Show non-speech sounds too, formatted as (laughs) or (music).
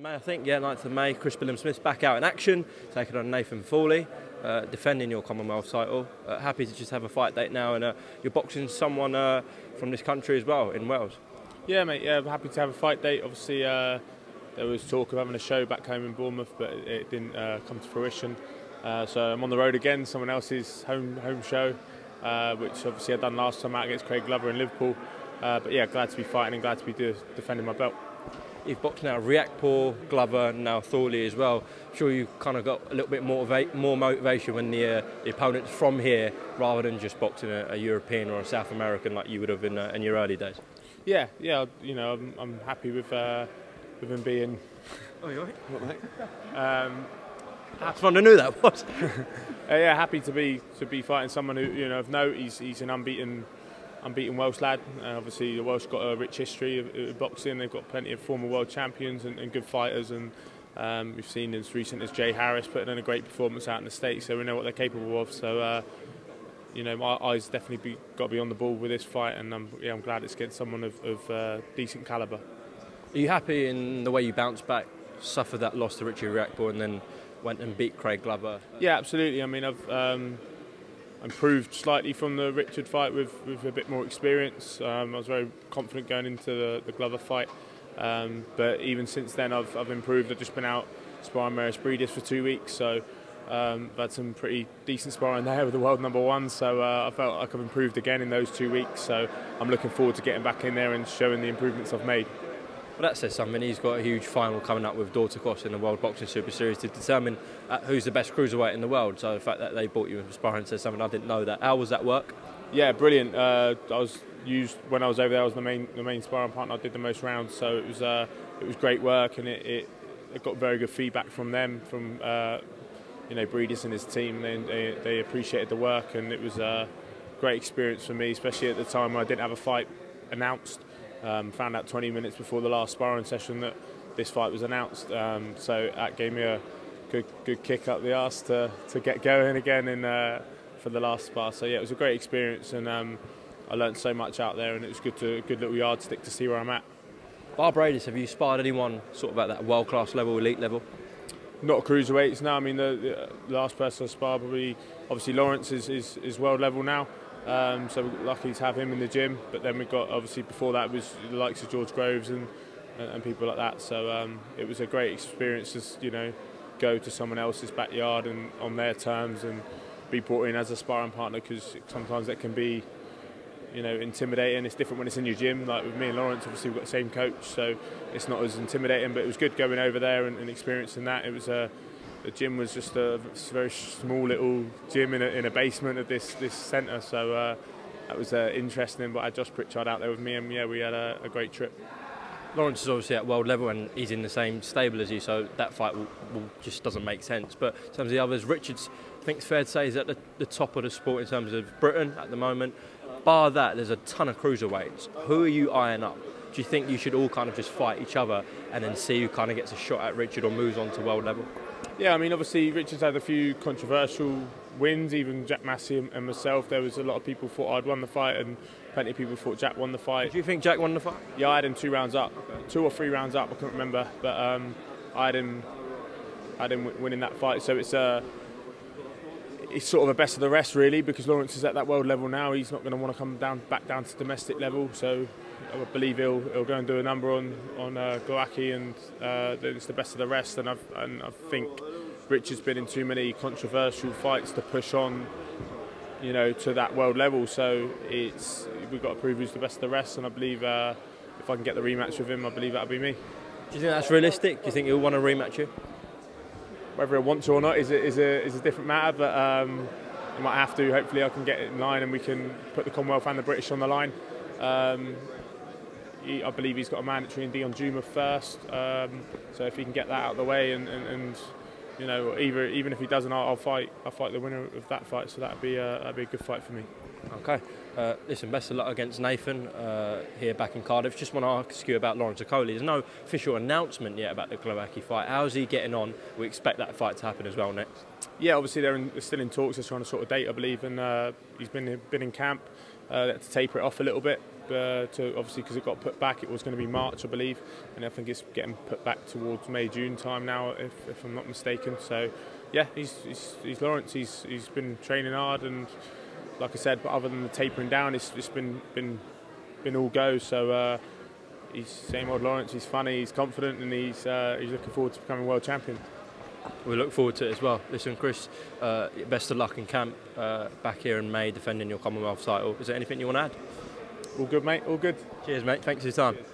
May, I think, yeah, 9th of May, Chris Billam-Smith back out in action, taking on Nathan Thorley, uh, defending your Commonwealth title. Uh, happy to just have a fight date now, and uh, you're boxing someone uh, from this country as well, in Wales. Yeah, mate, yeah, I'm happy to have a fight date. Obviously, uh, there was talk of having a show back home in Bournemouth, but it, it didn't uh, come to fruition. so I'm on the road again, someone else's home home show, which obviously I done last time out against Craig Glover in Liverpool. but yeah, glad to be fighting and glad to be defending my belt you've boxed now Riakporhe, Glover, now Thorley as well. I'm sure you kind of got a little bit more more motivation when the, uh, the opponent's from here rather than just boxing a, a, European or a South American like you would have in, uh, in your early days. Yeah, yeah, you know, I'm, I'm happy with uh, with him being. Oh, you right? What, mate? Um, that's fun to know that was. (laughs) Uh, yeah, happy to be to be fighting someone who you know of note. He's he's an unbeaten unbeaten Welsh lad. Uh, obviously, the Welsh got a rich history of, of, boxing. They've got plenty of former world champions and, and good fighters, and um, we've seen as recent as Jay Harris putting in a great performance out in the States, so we know what they're capable of. So, uh, you know, my eyes definitely be, got to be on the ball with this fight, and I'm, yeah, I'm glad it's against someone of, of uh, decent calibre. Are you happy in the way you bounced back, suffered that loss to Richie Riakporhe, and then went and beat Craig Glover? Yeah, absolutely. I mean, I've. Um, improved slightly from the Richard fight with, with a bit more experience. Um, I was very confident going into the, the Glover fight, um, but even since then I've, I've improved. I've just been out sparring Mairis Briedis for two weeks, so um, I've had some pretty decent sparring there (laughs) with the world number one. So uh, I felt like I've improved again in those two weeks. So I'm looking forward to getting back in there and showing the improvements I've made. Well, that says something. He's got a huge final coming up with Dorticos in the World Boxing Super Series to determine uh, who's the best cruiserweight in the world. So the fact that they bought you in sparring says something I didn't know that. How was that work? Yeah, brilliant. Uh, I was used when I was over there. I was the main the main sparring partner. I did the most rounds, so it was uh, it was great work, and it, it, it, got very good feedback from them, from uh, you know Briedis and his team. They, they, they appreciated the work, and it was a great experience for me, especially at the time when I didn't have a fight announced. Um, found out 20 minutes before the last sparring session that this fight was announced. Um, so that gave me a good good kick up the arse to, to get going again in, uh, for the last spar. So yeah, it was a great experience and um, I learned so much out there and it was good to good little yardstick to see where I'm at. Bar Briedis, have you sparred anyone sort of at that world class level, elite level? Not cruiserweights now. I mean, the, the last person I sparred probably, obviously Lawrence is, is, is world level now. Um, so we're lucky to have him in the gym. But then we've got obviously before that was the likes of George Groves and and, people like that. So um, it was a great experience to you know go to someone else's backyard and on their terms and be brought in as a sparring partner because sometimes that can be you know intimidating. It's different when it's in your gym. Like with me and Lawrence, obviously we've got the same coach, so it's not as intimidating. But it was good going over there and, and experiencing that. It was a the gym was just a very small little gym in a, in a basement of this this centre. So uh, that was uh, interesting. But I had Josh Pritchard out there with me, and yeah, we had a, a, great trip. Lawrence is obviously at world level, and he's in the same stable as you, so that fight will, will just doesn't make sense. But in terms of the others, Richards, I think it's fair to say, is at the, the top of the sport in terms of Britain at the moment. Bar that, there's a ton of cruiserweights. Who are you eyeing up? Do you think you should all kind of just fight each other and then see who kind of gets a shot at Richard or moves on to world level? Yeah, I mean, obviously Richard's had a few controversial wins. Even Jack Massey and myself, there was a lot of people thought I'd won the fight, and plenty of people thought Jack won the fight. Do you think Jack won the fight? Yeah, I had him two rounds up, okay. two or three rounds up. I can't remember, but um, I had him, I had him winning that fight. So it's a uh, it's sort of a best of the rest really because Lawrence is at that world level now. He's not going to want to come down back down to domestic level. So I believe he'll, he'll go and do a number on on uh, Glowacki and uh, it's the best of the rest. And, I've, and I think Richard's been in too many controversial fights to push on, you know, to that world level. So it's we've got to prove who's the best of the rest. And I believe uh, if I can get the rematch with him, I believe that'll be me. Do you think that's realistic? Do you think he'll want to rematch you? Whether I want to or not is a, is a, is a different matter, but um, I might have to. Hopefully, I can get it in line and we can put the Commonwealth and the British on the line. Um, he, I believe he's got a mandatory in Deion Jumah first. Um, so if he can get that out of the way, and, and, and you know, either even if he doesn't, I'll, I'll, fight. I'll fight the winner of that fight. So that'd be a, that'd be a good fight for me. Okay. Uh, listen, best of luck against Nathan uh, here back in Cardiff. Just want to ask you about Lawrence Okolie. There's no official announcement yet about the Glowacki fight. How's he getting on? We expect that fight to happen as well next. Yeah, obviously they're, in, they're, still in talks. They're trying to sort of date, I believe, and uh, he's been been in camp. Uh, to taper it off a little bit, uh, to obviously because it got put back. It was going to be March, I believe, and I think it's getting put back towards May June time now, if, if I'm not mistaken. So, yeah, he's, he's, he's Lawrence. He's he's been training hard, and like I said, but other than the tapering down, it's it's been been been all go. So. Uh, he's same old Lawrence. He's funny. He's confident, and he's uh, he's looking forward to becoming world champion. We look forward to it as well. Listen, Chris, uh, best of luck in camp uh, back here in May defending your Commonwealth title. Is there anything you want to add? All good, mate. All good. Cheers, mate. Thanks for your time.